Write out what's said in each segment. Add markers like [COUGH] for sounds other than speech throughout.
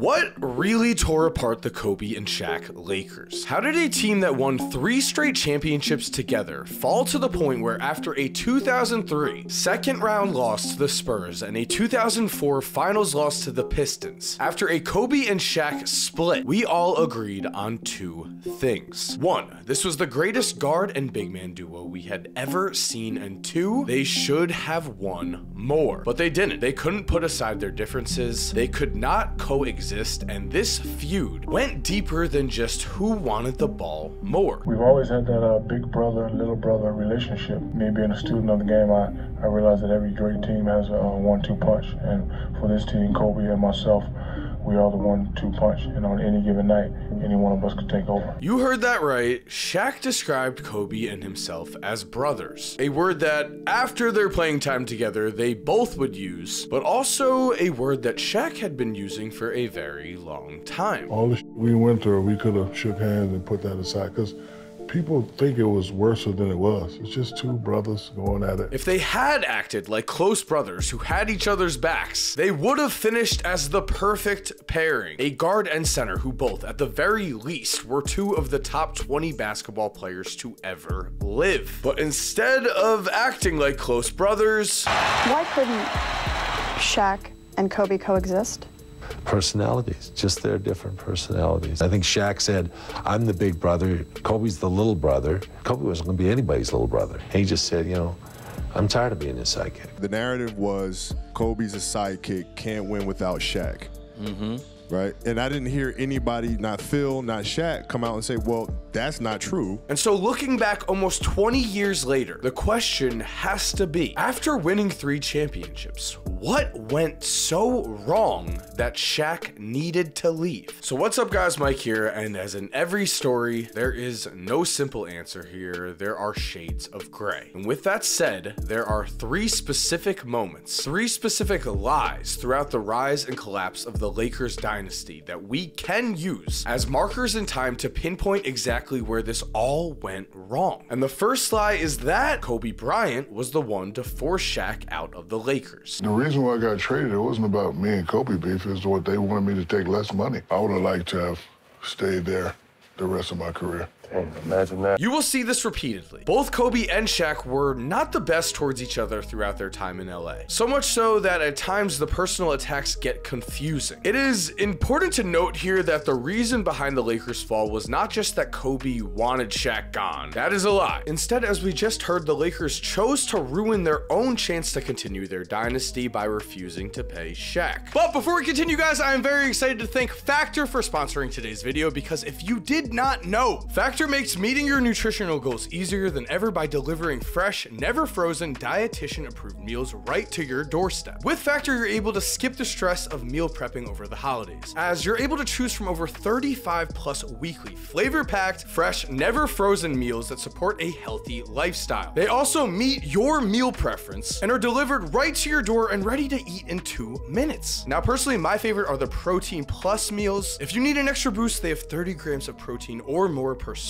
What really tore apart the Kobe and Shaq Lakers? How did a team that won three straight championships together fall to the point where after a 2003 second round loss to the Spurs and a 2004 finals loss to the Pistons, after a Kobe and Shaq split, we all agreed on two things. One, this was the greatest guard and big man duo we had ever seen, and two, they should have won more. But they didn't. They couldn't put aside their differences, they could not coexist, and this feud went deeper than just who wanted the ball more. We've always had that uh, big brother, little brother relationship. Me being a student of the game, I, I realize that every great team has a one two punch. And for this team, Kobe and myself, we are the one two punch. And on any given night, any one of us could take over. You heard that right. Shaq described Kobe and himself as brothers. A word that, after their playing time together, they both would use, but also a word that Shaq had been using for a very long time. All the we went through, we could have shook hands and put that aside because people think it was worse than it was. It's just two brothers going at it. If they had acted like close brothers who had each other's backs, they would have finished as the perfect pairing. A guard and center who both, at the very least, were two of the top 20 basketball players to ever live. But instead of acting like close brothers, Why couldn't Shaq and Kobe coexist? Personalities, just their different personalities. I think Shaq said, I'm the big brother, Kobe's the little brother. Kobe wasn't going to be anybody's little brother. And he just said, you know, I'm tired of being his sidekick. The narrative was Kobe's a sidekick, can't win without Shaq. Mm-hmm. Right? And I didn't hear anybody, not Phil, not Shaq, come out and say, well, that's not true. And so, looking back almost 20 years later, the question has to be after winning three championships, what went so wrong that Shaq needed to leave? So, what's up, guys? Mike here, and as in every story, there is no simple answer here. There are shades of gray. And with that said, there are three specific moments, three specific lies throughout the rise and collapse of the Lakers dynasty that we can use as markers in time to pinpoint exactly where this all went wrong. And the first lie is that Kobe Bryant was the one to force Shaq out of the Lakers. The reason why I got traded, it wasn't about me and Kobe beef. It was what they wanted me to take less money. I would have liked to have stayed there the rest of my career. Imagine that. You will see this repeatedly. Both Kobe and Shaq were not the best towards each other throughout their time in LA. So much so that at times the personal attacks get confusing. It is important to note here that the reason behind the Lakers' fall was not just that Kobe wanted Shaq gone. That is a lie. Instead, as we just heard, the Lakers chose to ruin their own chance to continue their dynasty by refusing to pay Shaq. But before we continue, guys, I am very excited to thank Factor for sponsoring today's video because if you did not know, Factor makes meeting your nutritional goals easier than ever by delivering fresh, never frozen, dietitian approved meals right to your doorstep. With Factor, you're able to skip the stress of meal prepping over the holidays, as you're able to choose from over 35 plus weekly flavor packed, fresh, never frozen meals that support a healthy lifestyle. They also meet your meal preference and are delivered right to your door and ready to eat in two minutes. Now, personally, my favorite are the protein plus meals. If you need an extra boost, they have 30 grams of protein or more per serving.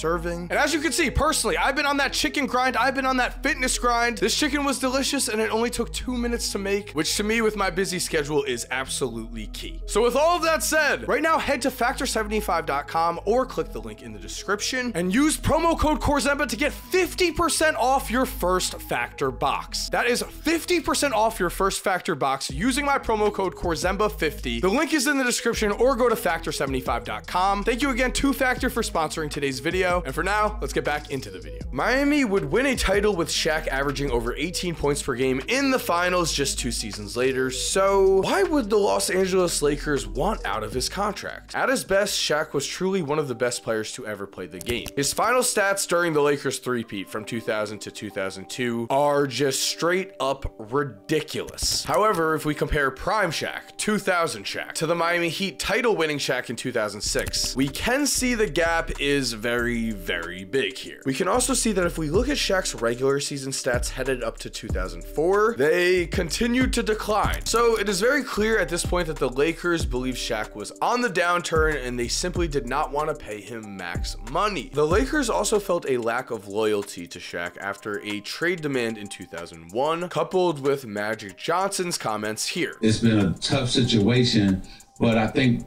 And as you can see, personally, I've been on that chicken grind, I've been on that fitness grind. This chicken was delicious and it only took two minutes to make, which to me, with my busy schedule, is absolutely key. So, with all of that said, right now head to factor75.com or click the link in the description and use promo code Korzemba to get 50% off your first factor box. That is 50% off your first factor box using my promo code Korzemba50. The link is in the description or go to factor75.com. Thank you again to Factor for sponsoring today's video. And for now, let's get back into the video. Miami would win a title with Shaq averaging over 18 points per game in the finals just two seasons later. So, why would the Los Angeles Lakers want out of his contract? At his best, Shaq was truly one of the best players to ever play the game. His final stats during the Lakers three-peat from 2000 to 2002 are just straight up ridiculous. However, if we compare prime Shaq, 2000 Shaq, to the Miami Heat title winning Shaq in 2006, we can see the gap is very, very big here. We can also see that if we look at Shaq's regular season stats headed up to 2004, they continued to decline. So it is very clear at this point that the Lakers believe Shaq was on the downturn and they simply did not want to pay him max money. The Lakers also felt a lack of loyalty to Shaq after a trade demand in 2001, coupled with Magic Johnson's comments here. It's been a tough situation, but I think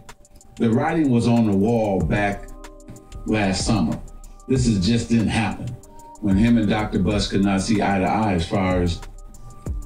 the writing was on the wall back last summer. This is just didn't happen. When him and Dr. Buss could not see eye to eye as far as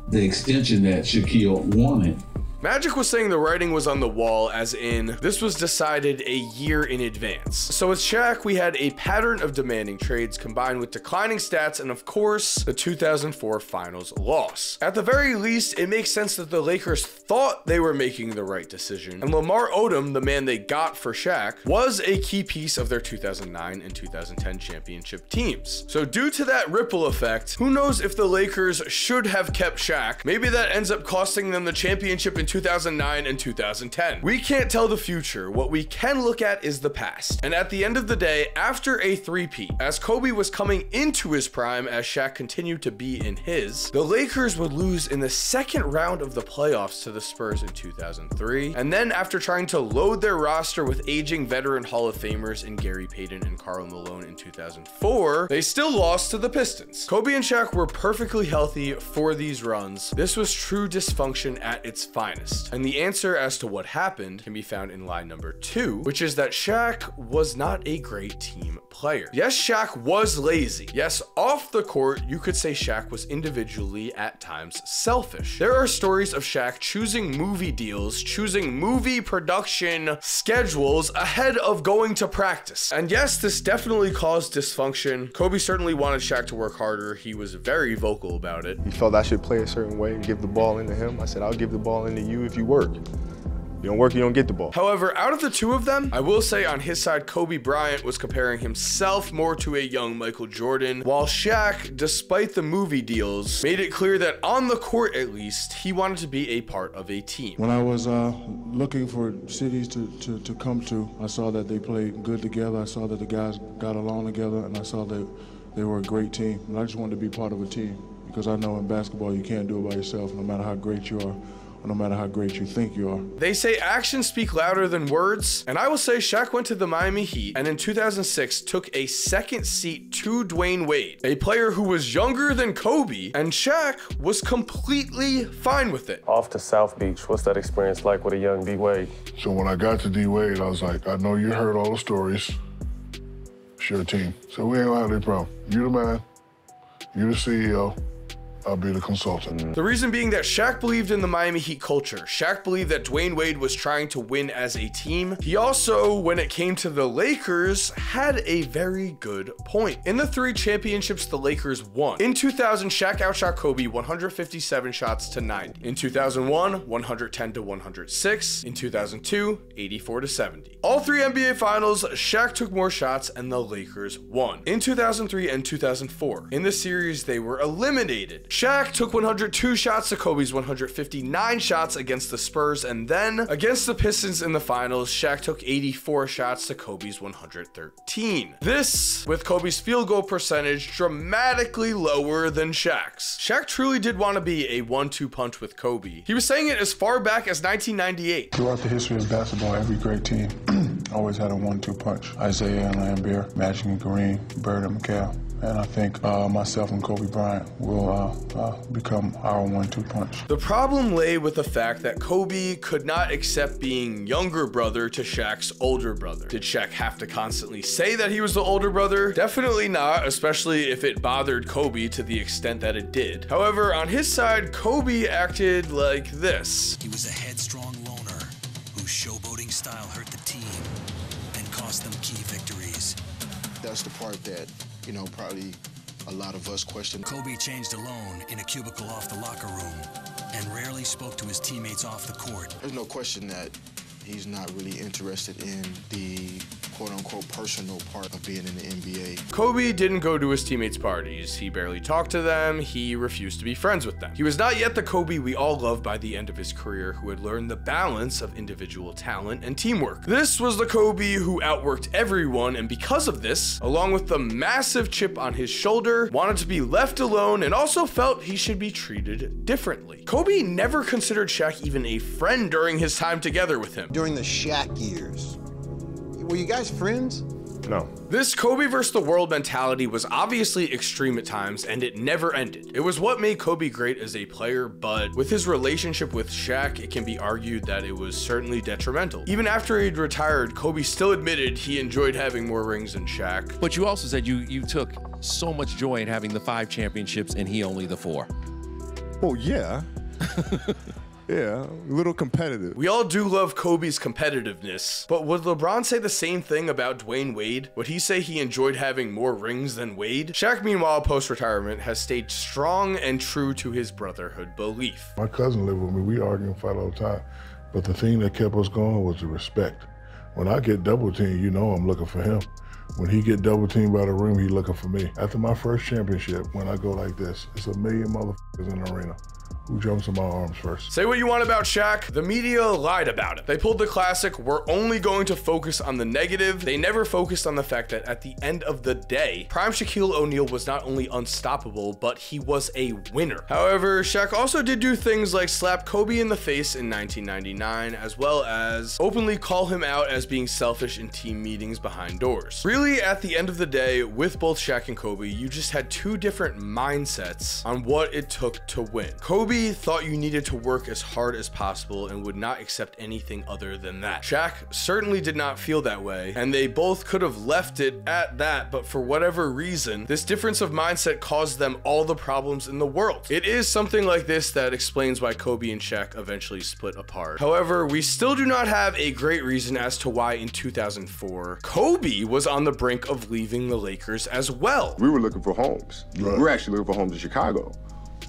the extension that Shaquille wanted Magic was saying the writing was on the wall, as in, this was decided a year in advance. So with Shaq, we had a pattern of demanding trades combined with declining stats and, of course, the 2004 finals loss. At the very least, it makes sense that the Lakers thought they were making the right decision, and Lamar Odom, the man they got for Shaq, was a key piece of their 2009 and 2010 championship teams. So due to that ripple effect, who knows if the Lakers should have kept Shaq? Maybe that ends up costing them the championship in 2009 and 2010. We can't tell the future. What we can look at is the past. And at the end of the day, after a 3-peat, as Kobe was coming into his prime as Shaq continued to be in his, the Lakers would lose in the second round of the playoffs to the Spurs in 2003. And then after trying to load their roster with aging veteran Hall of Famers in Gary Payton and Karl Malone in 2004, they still lost to the Pistons. Kobe and Shaq were perfectly healthy for these runs. This was true dysfunction at its finest finest? And the answer as to what happened can be found in line number two, which is that Shaq was not a great team player. Yes, Shaq was lazy. Yes, off the court, you could say Shaq was individually at times selfish. There are stories of Shaq choosing movie deals, choosing movie production schedules ahead of going to practice. And yes, this definitely caused dysfunction. Kobe certainly wanted Shaq to work harder. He was very vocal about it. He felt I should play a certain way and give the ball into him. I said, I'll give the ball into you if you work. You don't work, you don't get the ball. However, out of the two of them, I will say on his side, Kobe Bryant was comparing himself more to a young Michael Jordan, while Shaq, despite the movie deals, made it clear that on the court at least, he wanted to be a part of a team. When I was uh, looking for cities to, to, to come to, I saw that they played good together. I saw that the guys got along together, and I saw that they were a great team. And I just wanted to be part of a team because I know in basketball you can't do it by yourself, no matter how great you are no matter how great you think you are. They say actions speak louder than words, and I will say Shaq went to the Miami Heat and in 2006 took a second seat to Dwyane Wade, a player who was younger than Kobe, and Shaq was completely fine with it. Off to South Beach, what's that experience like with a young D Wade? So when I got to D Wade, I was like, I know you heard all the stories. It's your team. So we ain't gonna have any problem. You the man, you the CEO. I'll be the consultant. The reason being that Shaq believed in the Miami Heat culture. Shaq believed that Dwyane Wade was trying to win as a team. He also, when it came to the Lakers, had a very good point. In the three championships the Lakers won. In 2000, Shaq outshot Kobe 157 shots to 90. In 2001, 110 to 106. In 2002, 84 to 70. All three NBA finals, Shaq took more shots and the Lakers won. In 2003 and 2004, in the series, they were eliminated. Shaq took 102 shots to Kobe's 159 shots against the Spurs, and then against the Pistons in the finals, Shaq took 84 shots to Kobe's 113. This, with Kobe's field goal percentage dramatically lower than Shaq's. Shaq truly did want to be a one-two punch with Kobe. He was saying it as far back as 1998. Throughout the history of basketball, every great team [CLEARS THROAT] always had a one-two punch. Isiah and Laimbeer, Magic and Kareem, Bird and McHale. And I think uh, myself and Kobe Bryant will uh, uh, become our one-two punch. The problem lay with the fact that Kobe could not accept being younger brother to Shaq's older brother. Did Shaq have to constantly say that he was the older brother? Definitely not, especially if it bothered Kobe to the extent that it did. However, on his side, Kobe acted like this. He was a headstrong loner whose showboating style hurt the team and cost them key victories. That's the part that you know, probably a lot of us question. Kobe changed alone in a cubicle off the locker room and rarely spoke to his teammates off the court. There's no question that he's not really interested in the quote unquote personal part of being in the NBA. Kobe didn't go to his teammates' parties. He barely talked to them. He refused to be friends with them. He was not yet the Kobe we all love by the end of his career who had learned the balance of individual talent and teamwork. This was the Kobe who outworked everyone, and because of this, along with the massive chip on his shoulder, wanted to be left alone and also felt he should be treated differently. Kobe never considered Shaq even a friend during his time together with him during the Shaq years. Were you guys friends? No. This Kobe versus the world mentality was obviously extreme at times and it never ended. It was what made Kobe great as a player, but with his relationship with Shaq, it can be argued that it was certainly detrimental. Even after he'd retired, Kobe still admitted he enjoyed having more rings than Shaq. But you also said you you took so much joy in having the five championships and he only the four. Well, yeah. [LAUGHS] yeah, a little competitive. We all do love Kobe's competitiveness, but would LeBron say the same thing about Dwyane Wade? Would he say he enjoyed having more rings than Wade? Shaq, meanwhile, post retirement, has stayed strong and true to his brotherhood belief. My cousin lived with me. We argue and fight all the time. But the thing that kept us going was the respect. When I get double teamed, you know I'm looking for him. When he get double teamed by the rim, he looking for me. After my first championship, when I go like this, it's a million motherfuckers in the arena. Who jumps in my arms first? Say what you want about Shaq, the media lied about it. They pulled the classic, we're only going to focus on the negative. They never focused on the fact that at the end of the day, prime Shaquille O'Neal was not only unstoppable, but he was a winner. However, Shaq also did do things like slap Kobe in the face in 1999, as well as openly call him out as being selfish in team meetings behind doors. Really, at the end of the day, with both Shaq and Kobe, you just had two different mindsets on what it took to win. Kobe thought you needed to work as hard as possible and would not accept anything other than that. Shaq certainly did not feel that way, and they both could have left it at that, but for whatever reason, this difference of mindset caused them all the problems in the world. It is something like this that explains why Kobe and Shaq eventually split apart. However, we still do not have a great reason as to why in 2004, Kobe was on the brink of leaving the Lakers as well. We were looking for homes. We were actually looking for homes in Chicago,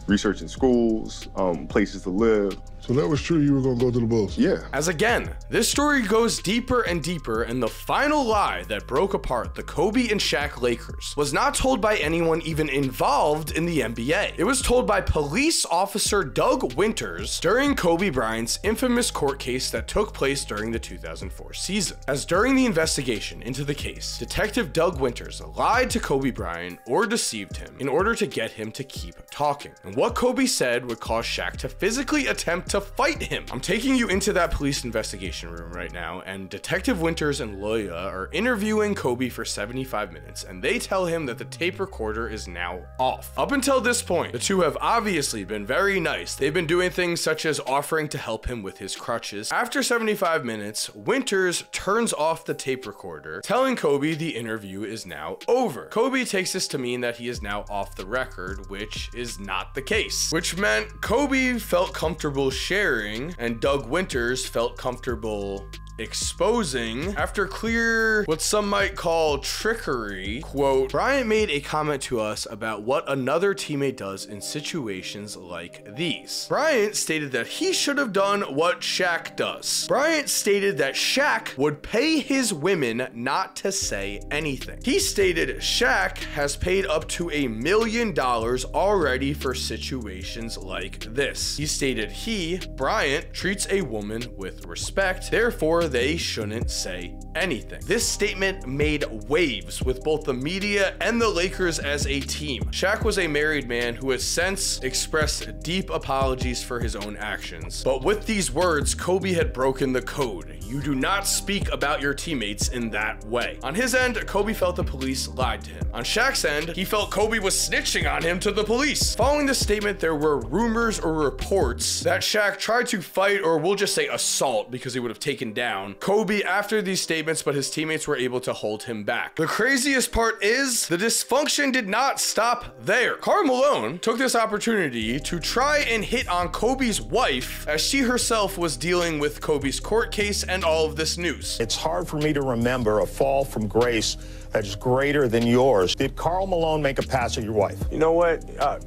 researching schools, um, places to live. So that was true. You were gonna go to the Bulls. Yeah. As again, this story goes deeper and deeper, and the final lie that broke apart the Kobe and Shaq Lakers was not told by anyone even involved in the NBA. It was told by police officer Doug Winters during Kobe Bryant's infamous court case that took place during the 2004 season. As during the investigation into the case, Detective Doug Winters lied to Kobe Bryant or deceived him in order to get him to keep talking. And what Kobe said would cause Shaq to physically attempt to fight him. I'm taking you into that police investigation room right now, and Detective Winters and Loya are interviewing Kobe for 75 minutes, and they tell him that the tape recorder is now off. Up until this point, the two have obviously been very nice. They've been doing things such as offering to help him with his crutches. After 75 minutes, Winters turns off the tape recorder, telling Kobe the interview is now over. Kobe takes this to mean that he is now off the record, which is not the case, which meant Kobe felt comfortable sharing and Doug Winters felt comfortable exposing after clear what some might call trickery. Quote bryant made a comment to us about what another teammate does in situations like these. Bryant stated that he should have done what Shaq does. Bryant stated that Shaq would pay his women not to say anything. He stated Shaq has paid up to a million dollars already for situations like this. He stated he bryant treats a woman with respect. Therefore they shouldn't say anything. This statement made waves with both the media and the Lakers as a team. Shaq was a married man who has since expressed deep apologies for his own actions. But with these words, Kobe had broken the code. You do not speak about your teammates in that way. On his end, Kobe felt the police lied to him. On Shaq's end, he felt Kobe was snitching on him to the police. Following the statement, there were rumors or reports that Shaq tried to fight, or we'll just say assault because he would have taken down Kobe after these statements, but his teammates were able to hold him back. The craziest part is the dysfunction did not stop there. Karl Malone took this opportunity to try and hit on Kobe's wife as she herself was dealing with Kobe's court case and all of this news. It's hard for me to remember a fall from grace that's greater than yours. Did Karl Malone make a pass at your wife? You know what? Uh,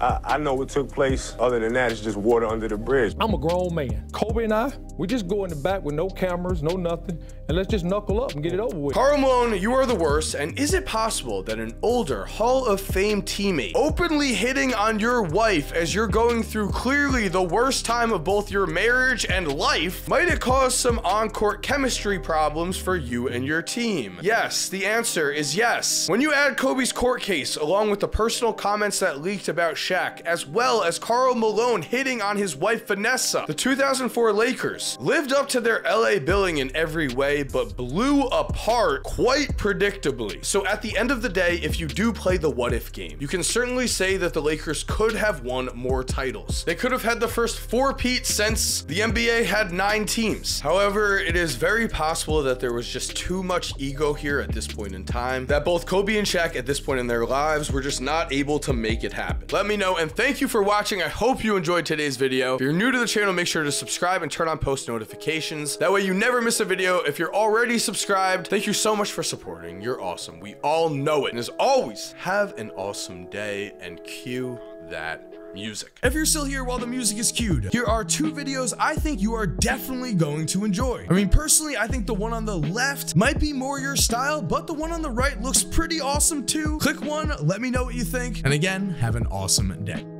I, I know what took place. Other than that, it's just water under the bridge. I'm a grown man. Kobe and I, we just go in the back with no cameras, no nothing, and let's just knuckle up and get it over with. Karl Malone, you are the worst, and is it possible that an older Hall of Fame teammate openly hitting on your wife as you're going through clearly the worst time of both your marriage and life might have caused some on-court chemistry problems for you and your team? Yes, the answer is yes. When you add Kobe's court case along with the personal comments that leaked about Shaq, as well as Karl Malone hitting on his wife Vanessa, the 2004 Lakers lived up to their LA billing in every way, but blew apart quite predictably. So at the end of the day, if you do play the what if game, you can certainly say that the Lakers could have won more titles. They could have had the first four peat since the NBA had nine teams. However, it is very possible that there was just too much ego here at this point in time, that both Kobe and Shaq at this point in their lives were just not able to make it happen. Let know, and thank you for watching. I hope you enjoyed today's video. If you're new to the channel, make sure to subscribe and turn on post notifications. That way you never miss a video. If you're already subscribed, thank you so much for supporting. You're awesome. We all know it. And as always, have an awesome day and cue that music. If you're still here while the music is cued, here are two videos I think you are definitely going to enjoy. I mean, personally, I think the one on the left might be more your style, but the one on the right looks pretty awesome too. Click one, let me know what you think. And again, have an awesome day.